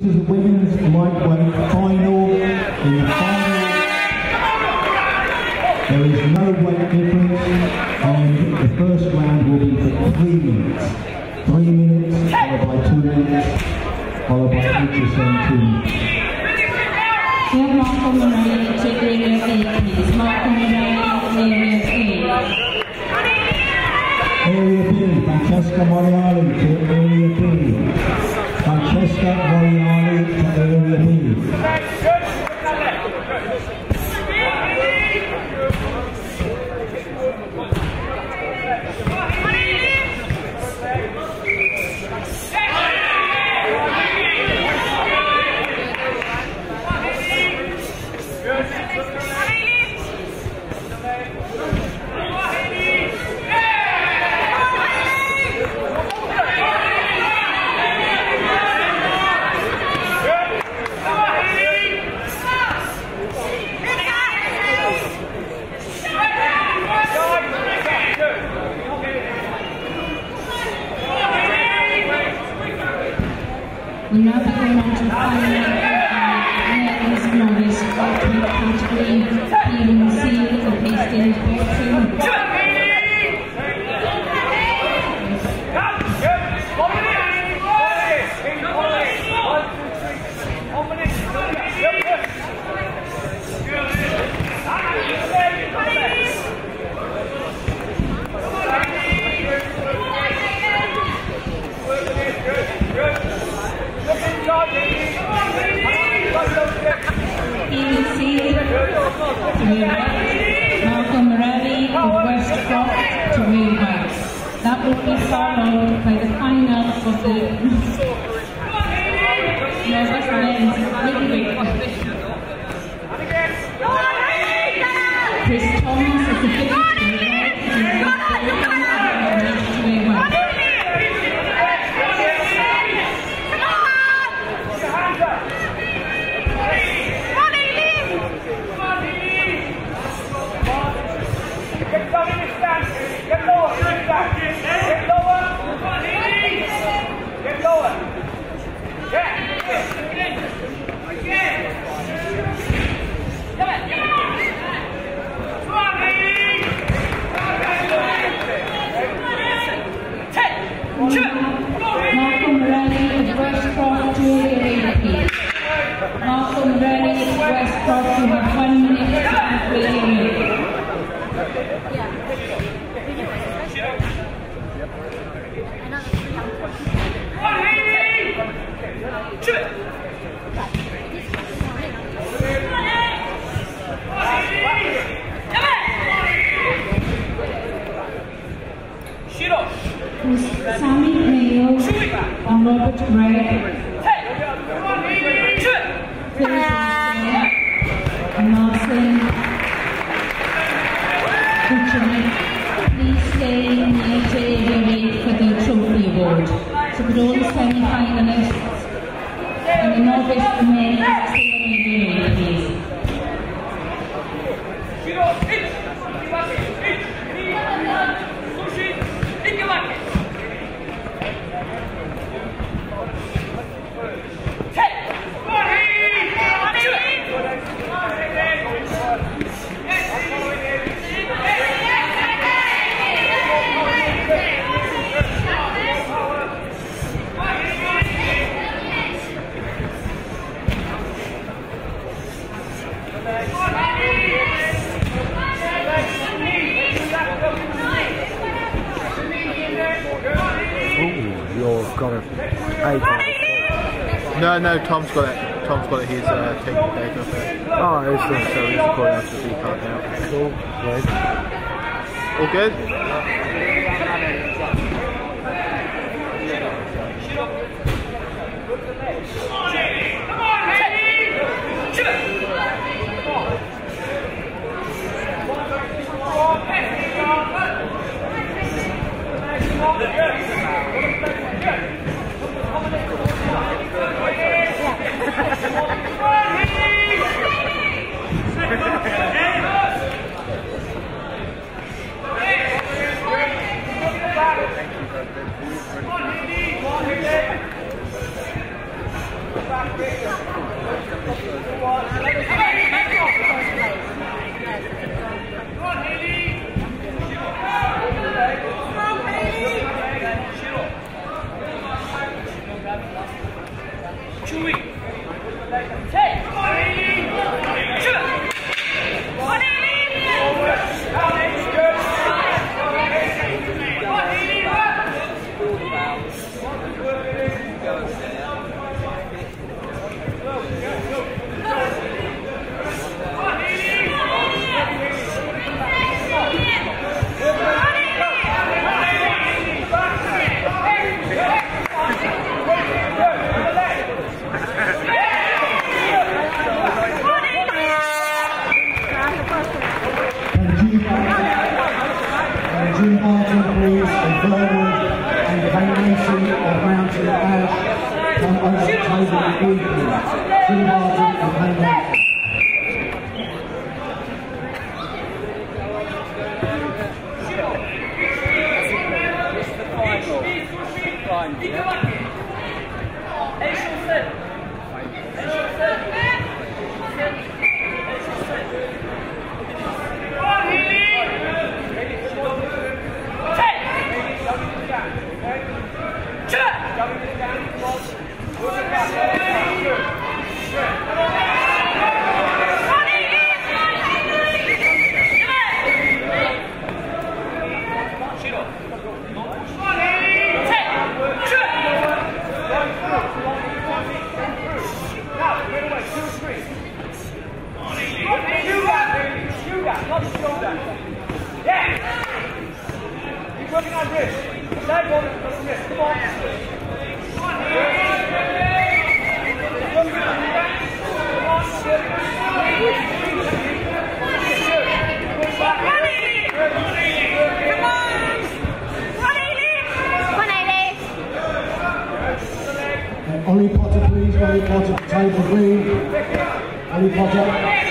This is women's lightweight final. In the final, there is no weight difference, and the first round will be for three minutes. Three minutes, followed by two minutes, followed by HSM two minutes. Have Malcolm Murray to area A, please. Malcolm Murray, A. Area B, Francesca Moriarty to. Francesca Moriarty to We now to rear. Malcolm Morelli of West to right. That will be followed by the final of the novice men's heavyweight Chris Thomas is the fifth to the right, and Rick Bolton of West to rear right. Get down in the stand. Get lower. Get down. Get lower. Get lower. Yeah. Malcolm Rennie of West Croft to area please. Malcolm Rennie of West Croft, you have one minute to area. Sammy Mayo and Robert Ray. Martin Kuchenik. Please stay area eight for the trophy award. So could all the semi-finalists and the novice men stay in area please. No, no, Tom's got it. Tom's got it. He's uh, taking the data off it. Oh, the So he's recording us the V card now. cool. Right. All good? Shoot him aside. Keep working on wrist. Leg on the wrist. Come on. And Ollie Potter please, Ollie Potter to table green. Ollie Potter.